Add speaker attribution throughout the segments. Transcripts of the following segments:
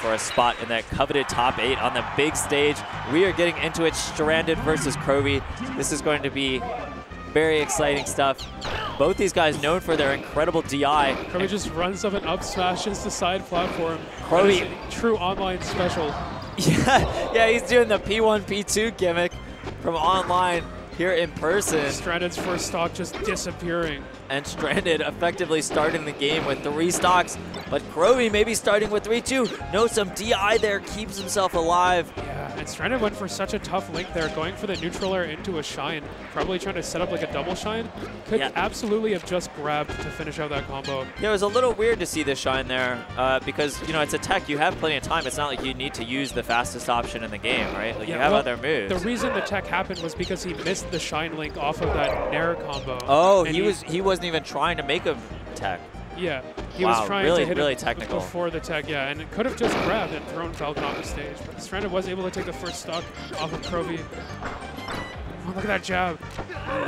Speaker 1: for a spot in that coveted top eight on the big stage. We are getting into it, Stranded versus Crovy. This is going to be very exciting stuff. Both these guys known for their incredible DI.
Speaker 2: Crovy just runs up and up smashes the side platform.
Speaker 1: Crovy-
Speaker 2: True online special.
Speaker 1: Yeah, yeah, he's doing the P1, P2 gimmick from online here in person.
Speaker 2: Stranded's first stock just disappearing.
Speaker 1: and Stranded effectively starting the game with three stocks, but Crovy maybe starting with three too. No, some DI there keeps himself alive.
Speaker 2: Yeah, and Stranded went for such a tough link there, going for the neutral air into a shine, probably trying to set up like a double shine. Could
Speaker 1: Yeah.
Speaker 2: absolutely have just grabbed to finish out that combo.
Speaker 1: Yeah, it was a little weird to see this shine there uh, because, you know, it's a tech. You have plenty of time. It's not like you need to use the fastest option in the game, right? Like, you have
Speaker 2: well,
Speaker 1: other moves.
Speaker 2: The reason the tech happened was because he missed the shine link off of that Nair combo.
Speaker 1: oh,
Speaker 2: And
Speaker 1: he was he wasn't even trying to make a tech.
Speaker 2: Yeah, he
Speaker 1: Wow,
Speaker 2: was trying
Speaker 1: really-
Speaker 2: to hit
Speaker 1: really
Speaker 2: him
Speaker 1: technical.
Speaker 2: before the tech, yeah, and it could have just grabbed and thrown Falcon off the stage. But Stranded was able to take the first stock off of Crovy. Oh, look at that jab.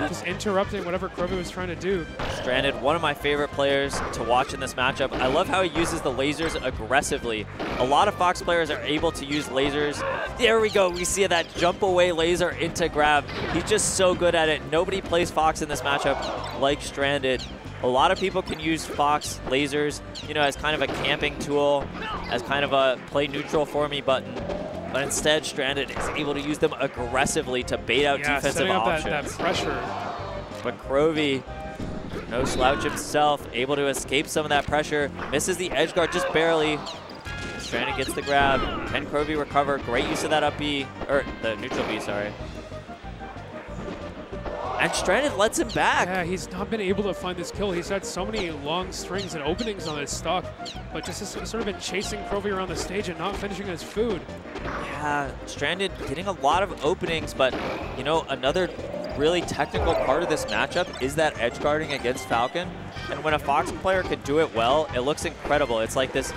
Speaker 2: Just interrupting whatever Crovy was trying to do.
Speaker 1: Stranded, one of my favorite players to watch in this matchup. I love how he uses the lasers aggressively. A lot of Fox players are able to use lasers. There we go. We see that jump away laser into grab. He's just so good at it. Nobody plays Fox in this matchup like Stranded. A lot of people can use Fox lasers, you know, as kind of a camping tool, as kind of a play neutral for me button. But instead, Stranded is able to use them aggressively to bait out
Speaker 2: Yeah,
Speaker 1: defensive
Speaker 2: setting up that,
Speaker 1: options.
Speaker 2: that pressure.
Speaker 1: But Crovy, no slouch himself, able to escape some of that pressure. Misses the edge guard just barely. Stranded gets the grab. Can Crovy recover? Great use of that up B, or the neutral B, sorry. And Stranded lets him back.
Speaker 2: Yeah, he's not been able to find this kill. He's had so many long strings and openings on his stock, but just has sort of been chasing Crovy around the stage and not finishing his food.
Speaker 1: Yeah, Stranded getting a lot of openings, but you know, another really technical part of this matchup is that edge guarding against Falcon. And when a Fox player can do it well, it looks incredible. It's like this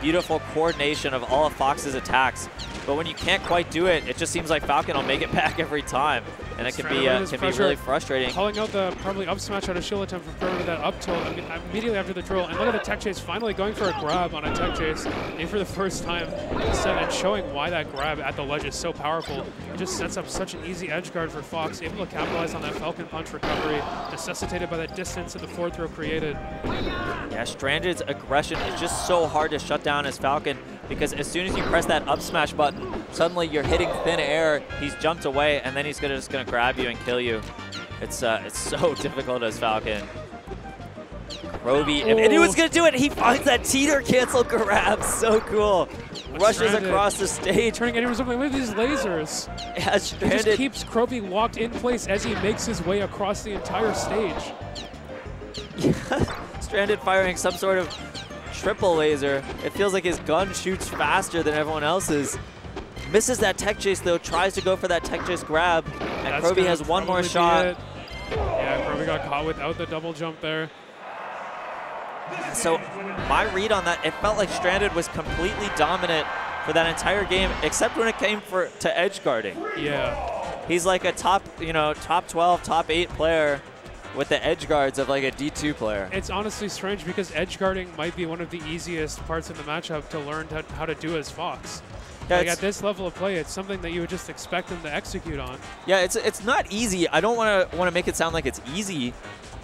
Speaker 1: beautiful coordination of all of Fox's attacks. But when you can't quite do it, it just seems like Falcon will make it back every time. And it can be, uh, can be really frustrating.
Speaker 2: Calling out the probably up smash out of shield attempt from Furman with that up tilt I mean, immediately after the drill. And look at the tech chase finally going for a grab on a tech chase. And for the first time instead and showing why that grab at the ledge is so powerful. It just sets up such an easy edge guard for Fox, able to capitalize on that Falcon punch recovery, necessitated by that distance that the forward throw created.
Speaker 1: Yeah, Stranded's aggression is just so hard to shut down as Falcon because as soon as you press that up smash button, suddenly you're hitting thin air. He's jumped away, and then he's gonna just gonna grab you and kill you. It's uh, it's so difficult as Falcon. Crovy, and- and he was
Speaker 2: Oh.
Speaker 1: gonna do it. He finds that teeter cancel grab. So cool. Rushes
Speaker 2: Stranded.
Speaker 1: across the stage.
Speaker 2: Turning into something. Look at these lasers.
Speaker 1: Yeah,
Speaker 2: He just
Speaker 1: Stranded.
Speaker 2: keeps Crovy locked in place as he makes his way across the entire stage.
Speaker 1: Stranded firing some sort of triple laser. It feels like his gun shoots faster than everyone else's. Misses that tech chase though, tries to go for that tech chase grab, and
Speaker 2: That's
Speaker 1: has one more shot.
Speaker 2: it. Yeah, Crovy got caught without the double jump there.
Speaker 1: So my read on that, it felt like Stranded was completely dominant for that entire game, except when it came for to edge guarding.
Speaker 2: Yeah.
Speaker 1: He's like a top, you know, top 12, top 8 player with the edge guards of like a D2 player.
Speaker 2: It's honestly strange because edge guarding might be one of the easiest parts of the matchup to learn to, how to do as Fox.
Speaker 1: Yeah,
Speaker 2: like at this level of play, it's something that you would just expect them to execute on.
Speaker 1: Yeah, it's it's not easy. I don't want to want to make it sound like it's easy.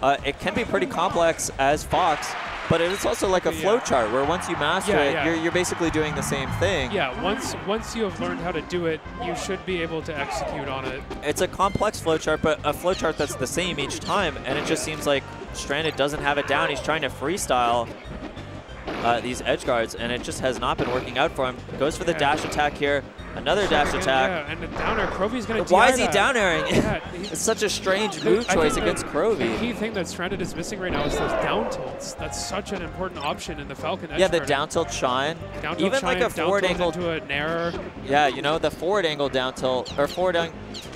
Speaker 1: Uh, it can be pretty complex as Fox, but it's also like a
Speaker 2: Yeah.
Speaker 1: flow chart where once you master
Speaker 2: Yeah,
Speaker 1: it,
Speaker 2: yeah.
Speaker 1: You're, you're basically doing the same thing.
Speaker 2: Yeah, once once you have learned how to do it, you should be able to execute on it.
Speaker 1: It's a complex flow chart, but a flow chart that's the same each time, and it just seems like Stranded doesn't have it down. He's trying to freestyle uh, these edge guards, and it just has not been working out for him. Goes for the dash attack here. Another dash attack.
Speaker 2: Yeah, and the downer, Crovy's going to
Speaker 1: Why is he down airing?
Speaker 2: Yeah, he-
Speaker 1: it's such a strange move choice against
Speaker 2: the- The key thing that Stranded is missing right now is those down tilts. That's such an important option in the Falcon edge
Speaker 1: Yeah, the down tilt shine.
Speaker 2: Down tilt
Speaker 1: Even like a forward angle.
Speaker 2: into a nair.
Speaker 1: Yeah, you know the forward angle down tilt or forward down,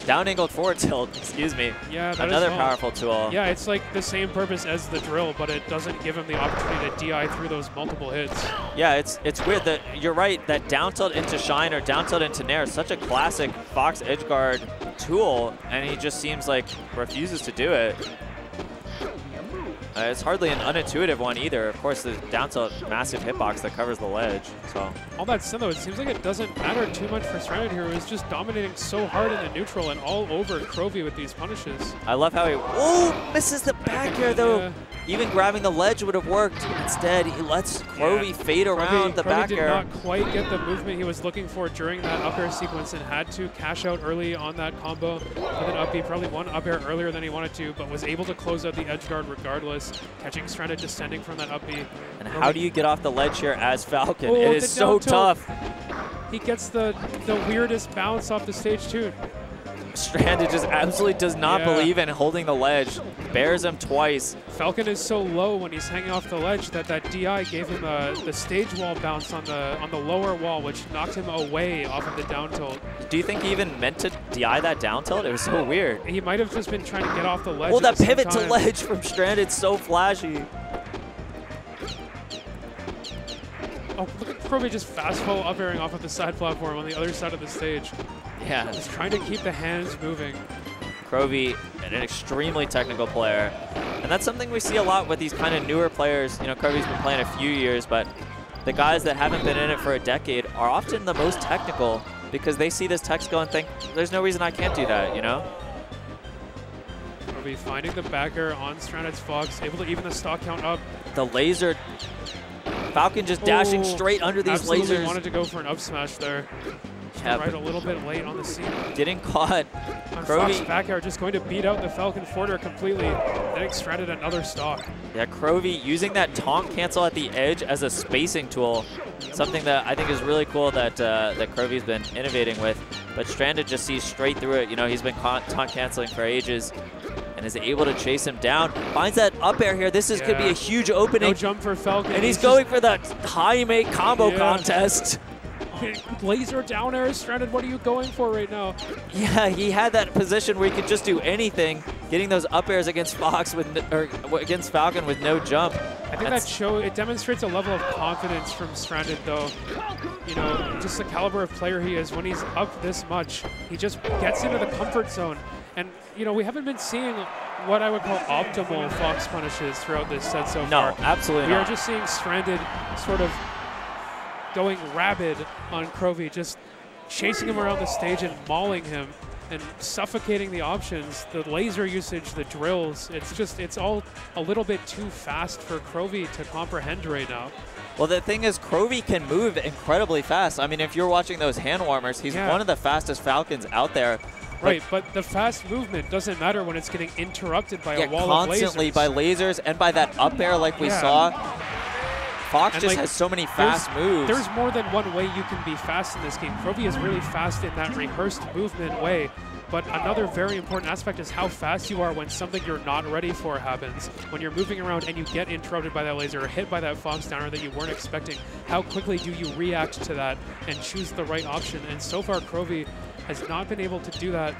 Speaker 1: down angled forward tilt. Excuse me.
Speaker 2: Yeah, that
Speaker 1: Another powerful tool.
Speaker 2: Yeah, it's like the same purpose as the drill, but it doesn't give him the opportunity to DI through those multiple hits.
Speaker 1: Yeah, it's it's weird that you're right that down tilt into shine or down tilt into nair such a classic Fox edge guard tool, and he just seems like refuses to do it. Uh, it's hardly an unintuitive one either. Of course, the down tilt, massive hitbox that covers the ledge. So
Speaker 2: All that said, though, it seems like it doesn't matter too much for Stranded here. He's just dominating so hard in the neutral and all over Crovy with these punishes.
Speaker 1: I love how he oh misses the back air though.
Speaker 2: Yeah.
Speaker 1: Even grabbing the ledge would have worked. Instead, he lets Crovy
Speaker 2: Yeah.
Speaker 1: fade around
Speaker 2: Crovy-
Speaker 1: the back
Speaker 2: did
Speaker 1: air.
Speaker 2: not quite get the movement he was looking for during that up air sequence and had to cash out early on that combo with an up B, probably one up air earlier than he wanted to, but was able to close out the edge guard regardless, catching Stranded descending from that up B.
Speaker 1: And how do you get off the ledge here as Falcon?
Speaker 2: Oh,
Speaker 1: it is so tough.
Speaker 2: He gets the, the weirdest bounce off the stage too.
Speaker 1: Stranded just absolutely does not
Speaker 2: Yeah.
Speaker 1: believe in holding the ledge. Bears him twice.
Speaker 2: Falcon is so low when he's hanging off the ledge that that DI gave him a, the stage wall bounce on the on the lower wall, which knocked him away off of the down tilt.
Speaker 1: Do you think he even meant to DI that down tilt? It was so weird.
Speaker 2: He might have just been trying to get off the ledge.
Speaker 1: Well, that pivot to ledge from Stranded so flashy.
Speaker 2: Oh, look at Crovy just fast fall up airing off of the side platform on the other side of the stage.
Speaker 1: Yeah,
Speaker 2: He's trying to keep the hands moving.
Speaker 1: Crovy, an extremely technical player. And that's something we see a lot with these kind of newer players. You know, Crovy's been playing a few years, but the guys that haven't been in it for a decade are often the most technical because they see this tech skill and think, there's no reason I can't do that, you know?
Speaker 2: Crovy finding the backer on Stranded's Fox, able to even the stock count up.
Speaker 1: The laser, Falcon just dashing
Speaker 2: Oh,
Speaker 1: straight under these
Speaker 2: Absolutely
Speaker 1: lasers.
Speaker 2: wanted to go for an up smash there.
Speaker 1: Yeah,
Speaker 2: right a little bit late on the scene.
Speaker 1: getting caught. Crovy-
Speaker 2: back air just going to beat out the Falcon Forder completely. Then extracted another stock.
Speaker 1: Yeah, Crovy using that taunt cancel at the edge as a spacing tool. Something that I think is really cool that uh, that Crovy's been innovating with. But Stranded just sees straight through it. You know, he's been taunt canceling for ages and is able to chase him down. Finds that up air here. This is could be a huge opening.
Speaker 2: No jump for Falcon.
Speaker 1: and he's
Speaker 2: just-
Speaker 1: going for that high make combo
Speaker 2: Yeah.
Speaker 1: contest.
Speaker 2: Laser down air. Stranded, what are you going for right now?
Speaker 1: Yeah, he had that position where he could just do anything, getting those up airs against Fox with or against Falcon with no jump.
Speaker 2: I think
Speaker 1: That's-
Speaker 2: that show it demonstrates a level of confidence from Stranded, though. You know, just the caliber of player he is. When he's up this much, he just gets into the comfort zone. And you know, we haven't been seeing what I would call optimal Fox punishes throughout this set so
Speaker 1: No,
Speaker 2: far.
Speaker 1: No, absolutely
Speaker 2: We
Speaker 1: not.
Speaker 2: are just seeing Stranded sort of going rabid on Crovy, just chasing him around the stage and mauling him and suffocating the options, the laser usage, the drills. It's just, it's all a little bit too fast for Crovy to comprehend right now.
Speaker 1: Well, the thing is, Crovy can move incredibly fast. I mean, if you're watching those hand warmers, he's
Speaker 2: Yeah.
Speaker 1: one of the fastest Falcons out there.
Speaker 2: Right, but the fast movement doesn't matter when it's getting interrupted by
Speaker 1: Yeah,
Speaker 2: a wall
Speaker 1: constantly
Speaker 2: of lasers.
Speaker 1: by lasers and by that up air like we
Speaker 2: Yeah.
Speaker 1: saw. Fox
Speaker 2: And,
Speaker 1: just
Speaker 2: like,
Speaker 1: has so many
Speaker 2: There's-
Speaker 1: fast moves.
Speaker 2: There's more than one way you can be fast in this game. Crovy is really fast in that rehearsed movement way. But another very important aspect is how fast you are when something you're not ready for happens. When you're moving around and you get interrupted by that laser or hit by that Fox downer that you weren't expecting, how quickly do you react to that and choose the right option? And so far, Crovy has not been able to do that.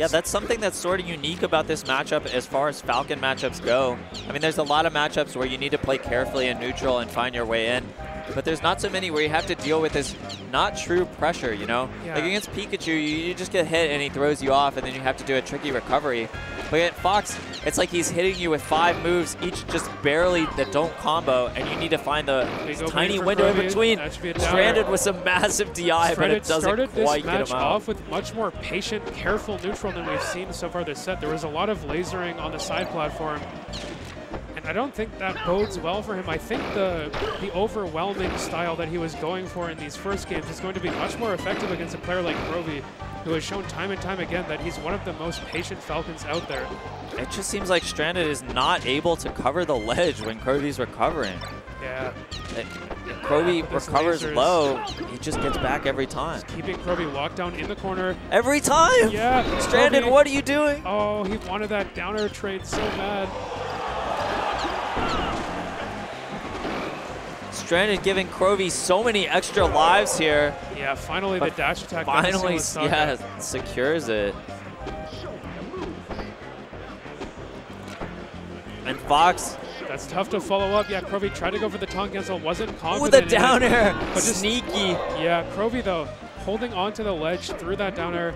Speaker 1: Yeah, that's something that's sort of unique about this matchup as far as Falcon matchups go. I mean, there's a lot of matchups where you need to play carefully and neutral and find your way in. But there's not so many where you have to deal with this not true pressure, you know?
Speaker 2: Yeah.
Speaker 1: Like against Pikachu, you, you just get hit and he throws you off and then you have to do a tricky recovery. But at Fox, it's like he's hitting you with five moves, each just barely that don't combo, and you need to find the tiny window in between.
Speaker 2: That should be a downer.
Speaker 1: Stranded with some massive DI, but it doesn't
Speaker 2: started this
Speaker 1: quite get
Speaker 2: match
Speaker 1: him out.
Speaker 2: off with much more patient, careful neutral than we've seen so far this set. There was a lot of lasering on the side platform, I don't think that bodes well for him. I think the the overwhelming style that he was going for in these first games is going to be much more effective against a player like Crovy, who has shown time and time again that he's one of the most patient Falcons out there.
Speaker 1: It just seems like Stranded is not able to cover the ledge when Crovy's recovering.
Speaker 2: Yeah,
Speaker 1: It- recovers
Speaker 2: lasers.
Speaker 1: low, he just gets back every time.
Speaker 2: keeping Crovy locked down in the corner.
Speaker 1: Every time!
Speaker 2: Yeah,
Speaker 1: Stranded, what are you doing?
Speaker 2: Oh, he wanted that downer trade so bad.
Speaker 1: Stranded giving Crovy so many extra lives here.
Speaker 2: Yeah, finally the dash attack. got to seal
Speaker 1: Finally, yeah, secures it. And Fox,
Speaker 2: That's tough to follow up. Yeah, Crovy tried to go for the taunt cancel, wasn't confident.
Speaker 1: the
Speaker 2: in it.
Speaker 1: down air,
Speaker 2: But just-
Speaker 1: sneaky.
Speaker 2: Yeah, Crovy though, holding on to the ledge through that down air,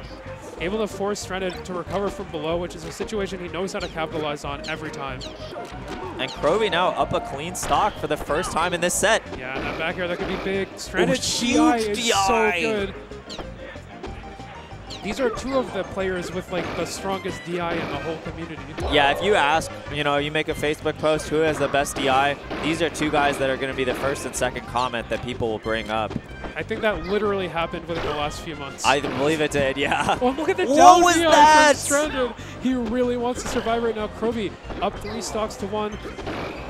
Speaker 2: able to force Stranded to recover from below, which is a situation he knows how to capitalize on every time.
Speaker 1: And Crovy now up a clean stock for the first time in this set.
Speaker 2: Yeah, that back air, that could be big. Stranded
Speaker 1: huge
Speaker 2: DI is so good. These are two of the players with like the strongest DI in the whole community.
Speaker 1: Yeah, if you ask, you know, you make a Facebook post, who has the best DI? These are two guys that are going to be the first and second comment that people will bring up.
Speaker 2: I think that literally happened within the last few months.
Speaker 1: I believe it did, yeah.
Speaker 2: Oh, look at the
Speaker 1: What
Speaker 2: down
Speaker 1: was that?
Speaker 2: Stranded. He really wants to survive right now. Crovy up three stocks to one,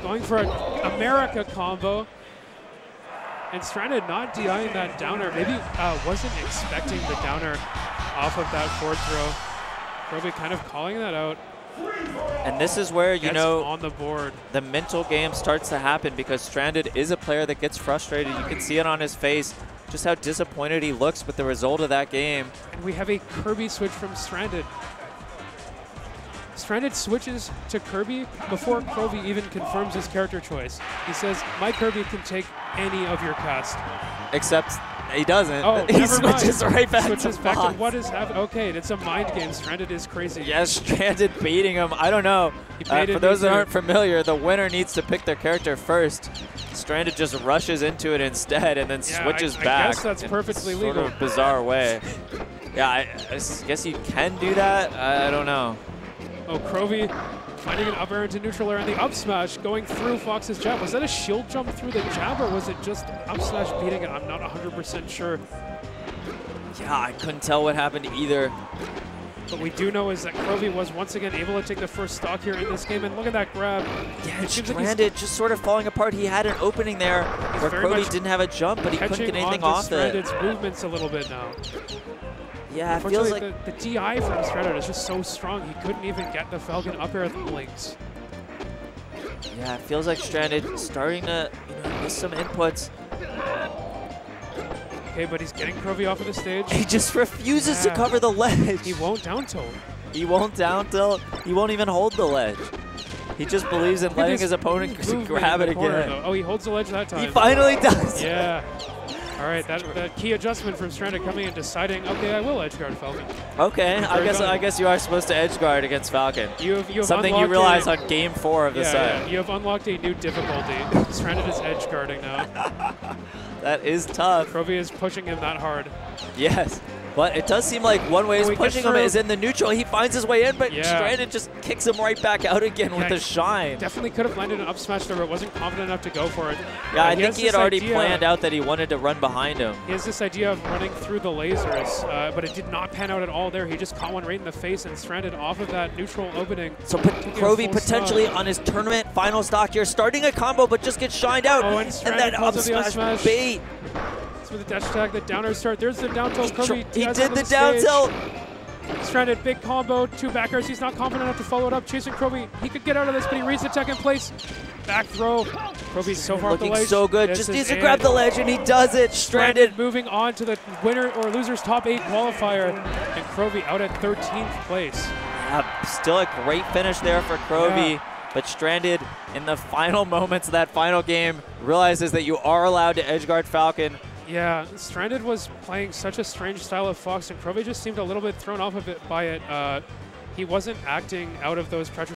Speaker 2: going for an America combo. And Stranded not DIing that downer. Maybe uh, wasn't expecting the downer off of that forward throw. Crovy kind of calling that out.
Speaker 1: And this is where, you know,
Speaker 2: on the board.
Speaker 1: the mental game starts to happen because Stranded is a player that gets frustrated. You can see it on his face, just how disappointed he looks with the result of that game.
Speaker 2: And we have a Kirby switch from Stranded. Stranded switches to Kirby before Crovy even confirms his character choice. He says, my Kirby can take any of your cast.
Speaker 1: Except he doesn't.
Speaker 2: Oh,
Speaker 1: he
Speaker 2: never mind.
Speaker 1: switches right back
Speaker 2: Switches
Speaker 1: to
Speaker 2: back to what is happening. Okay, it's a mind game. Stranded is crazy.
Speaker 1: Yes, Stranded beating him. I don't know. Uh, for those that aren't familiar, the winner needs to pick their character first. Stranded just rushes into it instead and then
Speaker 2: Yeah,
Speaker 1: switches
Speaker 2: I- I
Speaker 1: back.
Speaker 2: guess that's perfectly
Speaker 1: sort
Speaker 2: legal.
Speaker 1: of bizarre way. yeah, I guess you can do that. I, I don't know.
Speaker 2: Oh, Crovy finding an up air into neutral air and the up smash going through Fox's jab. Was that a shield jump through the jab or was it just up smash beating it? I'm not 100% sure.
Speaker 1: Yeah, I couldn't tell what happened either.
Speaker 2: What we do know is that Crovy was once again able to take the first stock here in this game. And look at that grab.
Speaker 1: Yeah,
Speaker 2: It seems like
Speaker 1: just sort of falling apart. He had an opening there where
Speaker 2: very
Speaker 1: didn't have a jump, but he couldn't get anything
Speaker 2: on
Speaker 1: off it.
Speaker 2: Stranded's movements a little bit now.
Speaker 1: Yeah, it feels like
Speaker 2: the, the DI from Stranded is just so strong. He couldn't even get the Falcon up air at the blinks.
Speaker 1: yeah, it feels like Stranded starting to you know, miss some inputs.
Speaker 2: Okay, but he's getting Crovy off of the stage.
Speaker 1: He just refuses
Speaker 2: Yeah.
Speaker 1: to cover the ledge.
Speaker 2: He won't down tilt.
Speaker 1: He won't down tilt. He won't even hold the ledge. He just believes in letting
Speaker 2: this
Speaker 1: his opponent grab it
Speaker 2: corner,
Speaker 1: again.
Speaker 2: though. Oh, he holds the ledge that time.
Speaker 1: He finally does.
Speaker 2: Yeah. All right, that, that key adjustment from Stranded coming and deciding, okay, I will edge guard Falcon.
Speaker 1: Okay, I guess. I guess you are supposed to edge guard against Falcon.
Speaker 2: You have, you have
Speaker 1: Something you realize on game four of the
Speaker 2: yeah,
Speaker 1: set.
Speaker 2: yeah, you have unlocked a new difficulty. Stranded is edge guarding now.
Speaker 1: That is tough.
Speaker 2: Crovy is pushing him that hard.
Speaker 1: Yes. But it does seem like one way is
Speaker 2: he
Speaker 1: pushing him is in the neutral. He finds his way in, but
Speaker 2: Yeah.
Speaker 1: Stranded just kicks him right back out again
Speaker 2: Yeah,
Speaker 1: with the shine.
Speaker 2: Definitely could have landed an up smash there, but wasn't confident enough to go for it.
Speaker 1: Yeah,
Speaker 2: Uh,
Speaker 1: I think he had already planned out that he wanted to run behind him.
Speaker 2: He has this idea of running through the lasers, uh, but it did not pan out at all there. He just caught one right in the face and stranded off of that neutral opening.
Speaker 1: So
Speaker 2: Crovy
Speaker 1: potentially on his tournament final stock here, starting a combo, but just gets shined out.
Speaker 2: Oh, and Stranded
Speaker 1: that up
Speaker 2: the up
Speaker 1: smash
Speaker 2: smash.
Speaker 1: bait.
Speaker 2: With the dash attack, the downer start. There's the down tilt.
Speaker 1: He, he did
Speaker 2: on
Speaker 1: the down tilt.
Speaker 2: Stranded, big combo, two backers. He's not confident enough to follow it up. Chasing Crovy. He could get out of this, but he reads the in place. Back throw. Crovy's so far the
Speaker 1: Looking so good.
Speaker 2: This
Speaker 1: Just needs to grab the ledge, and he does it.
Speaker 2: Stranded
Speaker 1: Stranded.
Speaker 2: moving on to the winner or loser's top eight qualifier. And Crovy out at 13th place.
Speaker 1: Yeah, still a great finish there for Crovy.
Speaker 2: Yeah.
Speaker 1: But Stranded, in the final moments of that final game, realizes that you are allowed to edgeguard Falcon.
Speaker 2: Yeah, Stranded was playing such a strange style of Fox, and Crovy just seemed a little bit thrown off of it by it. Uh, he wasn't acting out of those pressure